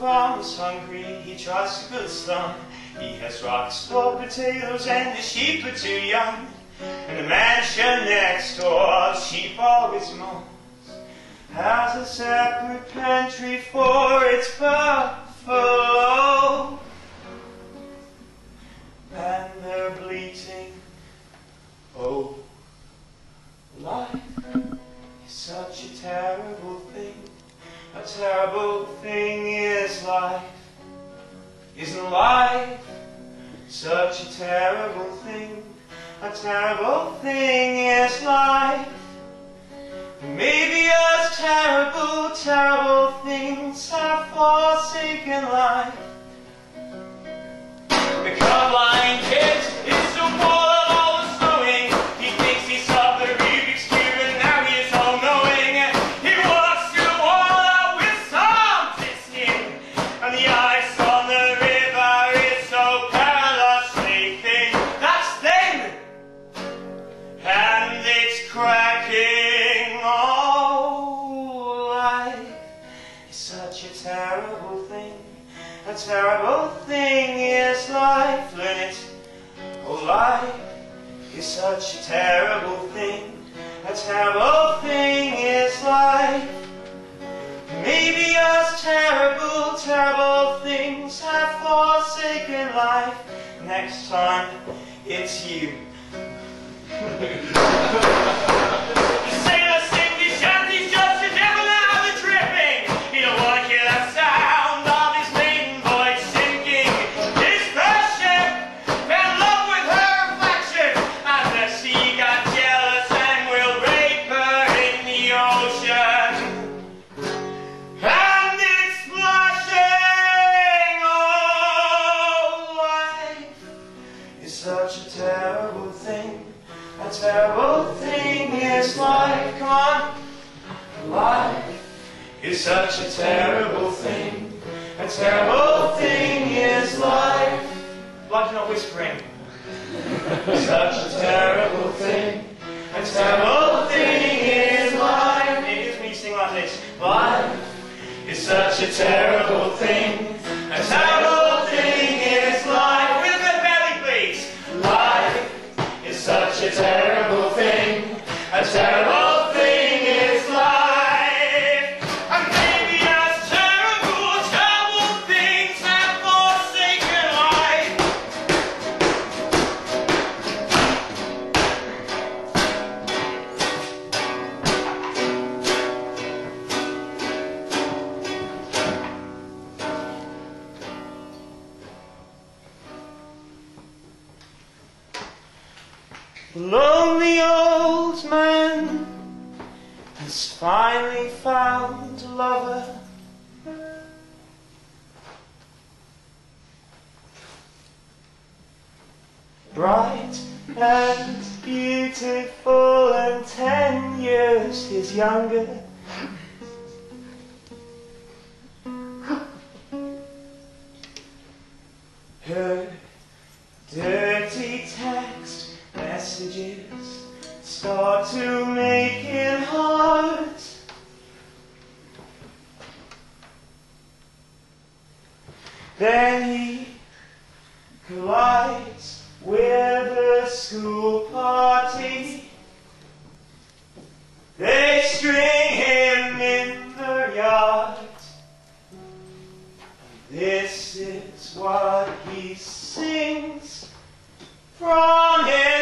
farmer's hungry, he tries to build a slum. He has rocks for potatoes and the sheep are too young. And the mansion next door, sheep always moans, has a separate pantry for its buffalo. And they're bleating, Isn't life such a terrible thing? A terrible thing is life. Maybe as terrible, terrible it's cracking. Oh, life is such a terrible thing. A terrible thing is life, Lynette. Oh, life is such a terrible thing. A terrible thing is life. Maybe as terrible, terrible things have forsaken life. Next time, it's you. Thank you. Such a terrible thing. A terrible thing is life. Like not whispering. such a terrible thing. A terrible thing is life. It is you sing like this. Life is such a terrible thing. A terrible Lonely old man has finally found a lover. Bright and beautiful and ten years his younger. Her dirty text messages start to make it hard. Then he collides with a school party. They string him in the yard. This is what he sings from his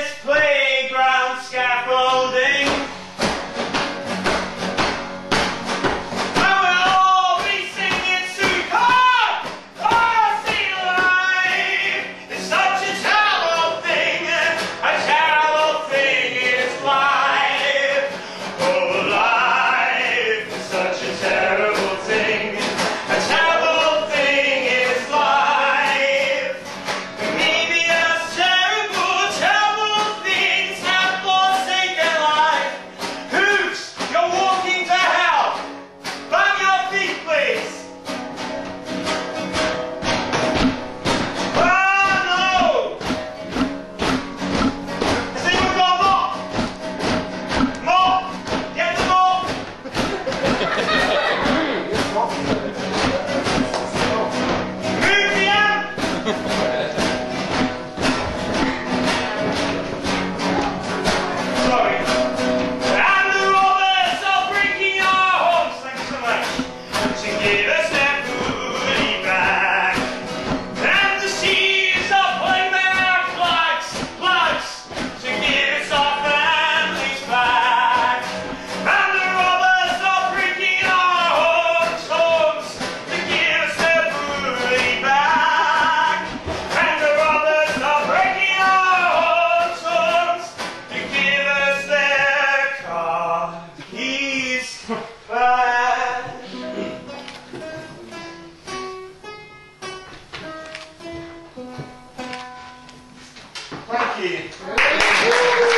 aqui.